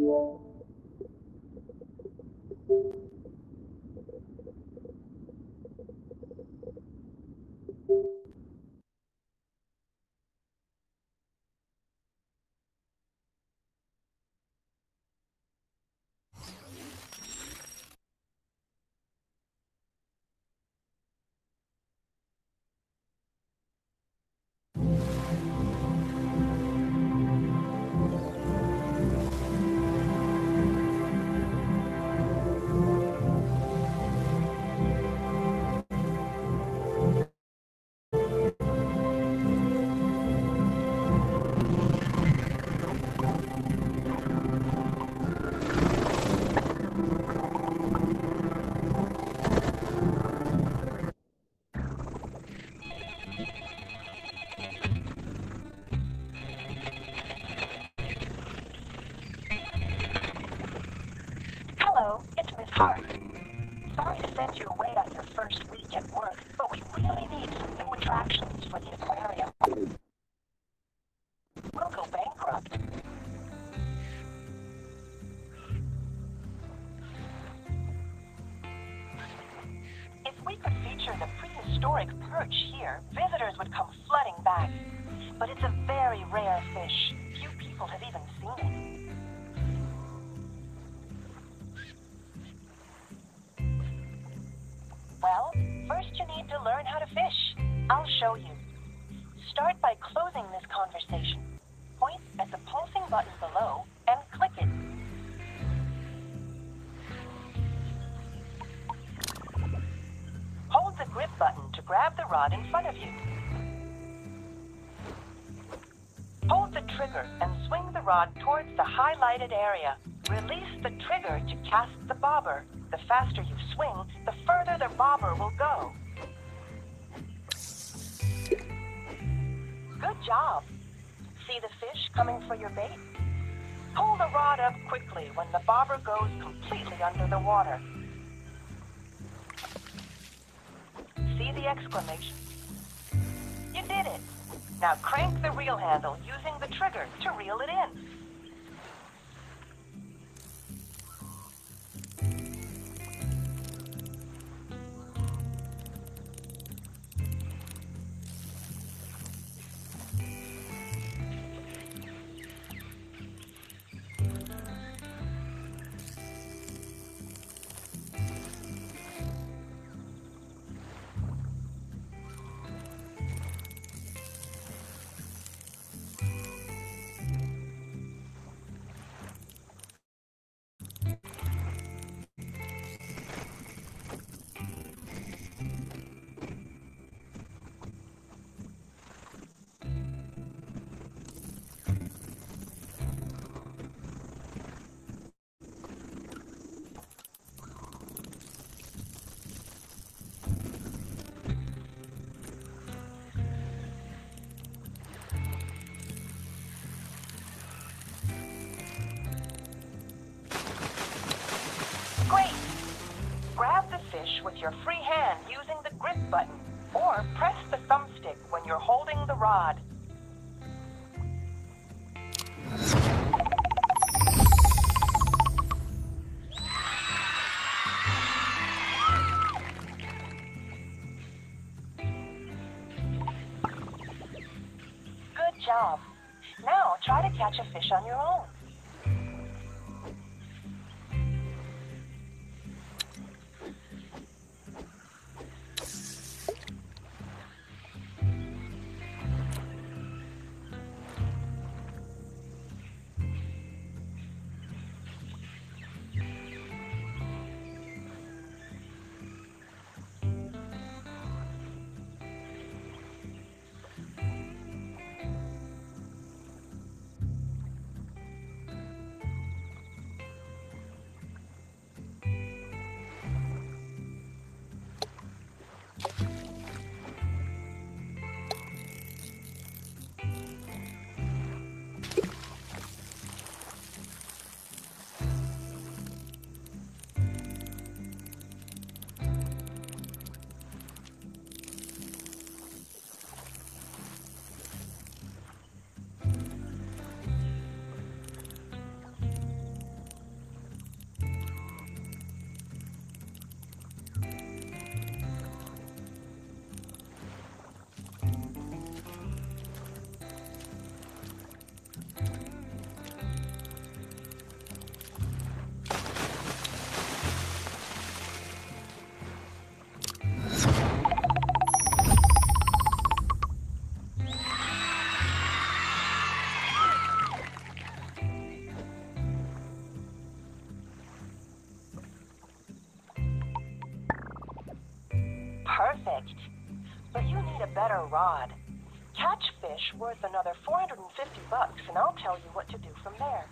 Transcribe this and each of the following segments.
Hello, prehistoric perch here, visitors would come flooding back. But it's a very rare fish. Few people have even seen it. Well, first you need to learn how to fish. I'll show you. Start by closing this conversation. Point at the pulsing button below grab the rod in front of you. Hold the trigger and swing the rod towards the highlighted area. Release the trigger to cast the bobber. The faster you swing, the further the bobber will go. Good job. See the fish coming for your bait? Pull the rod up quickly when the bobber goes completely under the water. The exclamation? You did it. Now crank the reel handle using the trigger to reel it in. With your free hand using the grip button, or press the thumbstick when you're holding the rod. Good job. Now try to catch a fish on your better rod. Catch fish worth another 450 bucks, and I'll tell you what to do from there.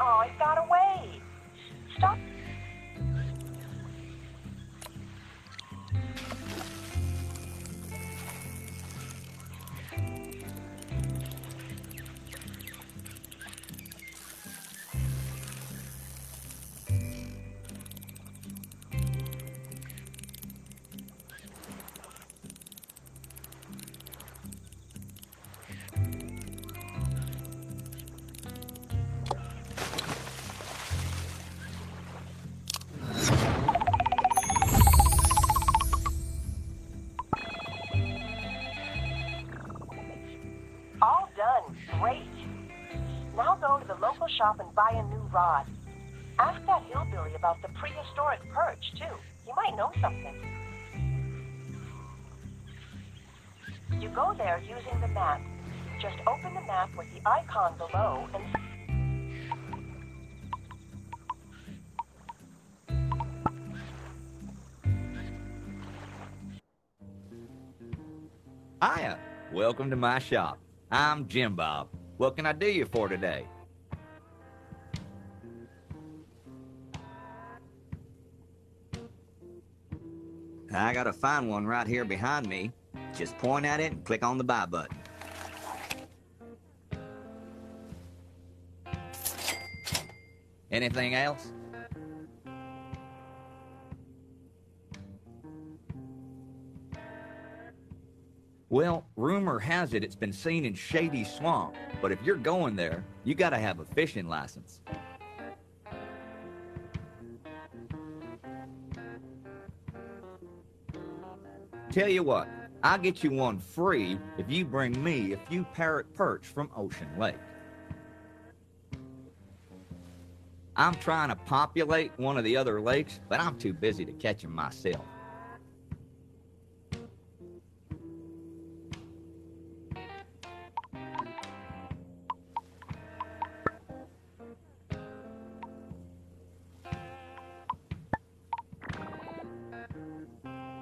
Oh, it got away. Great. Now go to the local shop and buy a new rod. Ask that hillbilly about the prehistoric perch, too. He might know something. You go there using the map. Just open the map with the icon below and Hiya. Welcome to my shop. I'm Jim Bob. What can I do you for today? I gotta find one right here behind me. Just point at it and click on the buy button. Anything else? Well, rumor has it it's been seen in Shady Swamp, but if you're going there, you gotta have a fishing license. Tell you what, I'll get you one free if you bring me a few parrot perch from Ocean Lake. I'm trying to populate one of the other lakes, but I'm too busy to catch them myself.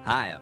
Hiya.